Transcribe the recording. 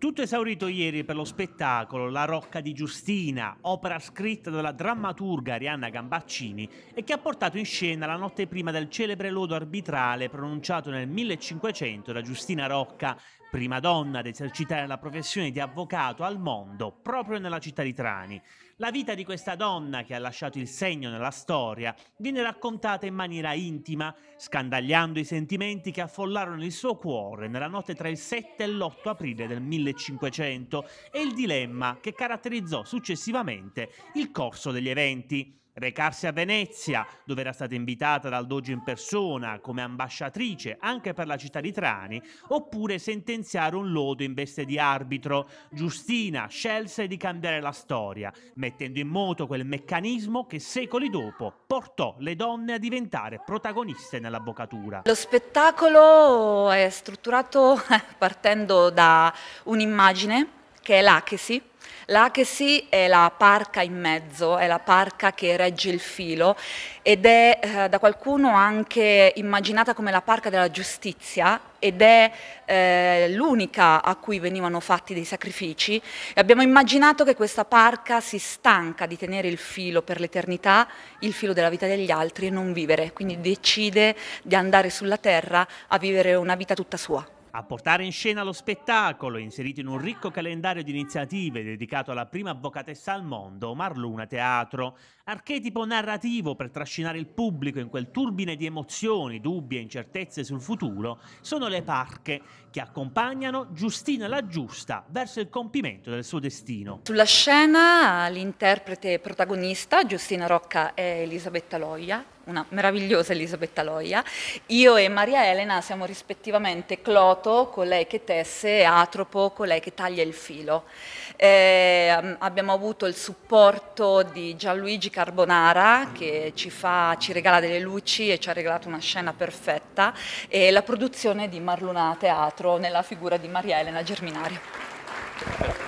Tutto esaurito ieri per lo spettacolo La Rocca di Giustina, opera scritta dalla drammaturga Arianna Gambaccini e che ha portato in scena la notte prima del celebre lodo arbitrale pronunciato nel 1500 da Giustina Rocca, prima donna ad esercitare la professione di avvocato al mondo proprio nella città di Trani. La vita di questa donna che ha lasciato il segno nella storia viene raccontata in maniera intima, scandagliando i sentimenti che affollarono il suo cuore nella notte tra il 7 e l'8 aprile del 1500 e il dilemma che caratterizzò successivamente il corso degli eventi recarsi a Venezia, dove era stata invitata dal Doge in persona come ambasciatrice anche per la città di Trani, oppure sentenziare un lodo in veste di arbitro. Giustina scelse di cambiare la storia, mettendo in moto quel meccanismo che secoli dopo portò le donne a diventare protagoniste nell'avvocatura. Lo spettacolo è strutturato partendo da un'immagine che è l'Achesi. L'Achesi è la parca in mezzo, è la parca che regge il filo ed è eh, da qualcuno anche immaginata come la parca della giustizia ed è eh, l'unica a cui venivano fatti dei sacrifici e abbiamo immaginato che questa parca si stanca di tenere il filo per l'eternità, il filo della vita degli altri e non vivere, quindi decide di andare sulla terra a vivere una vita tutta sua. A portare in scena lo spettacolo, inserito in un ricco calendario di iniziative dedicato alla prima avvocatessa al mondo, Marluna Teatro, archetipo narrativo per trascinare il pubblico in quel turbine di emozioni, dubbi e incertezze sul futuro, sono le parche che accompagnano Giustina la Giusta verso il compimento del suo destino. Sulla scena l'interprete protagonista, Giustina Rocca, è Elisabetta Loia, una meravigliosa Elisabetta Loia. Io e Maria Elena siamo rispettivamente Cloto, colei che tesse, e Atropo, colei che taglia il filo. Eh, abbiamo avuto il supporto di Gianluigi Carbonara che ci, fa, ci regala delle luci e ci ha regalato una scena perfetta e la produzione di Marluna Teatro nella figura di Maria Elena Germinario.